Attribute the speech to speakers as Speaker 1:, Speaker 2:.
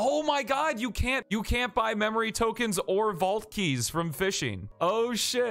Speaker 1: Oh my god, you can't you can't buy memory tokens or vault keys from fishing. Oh shit.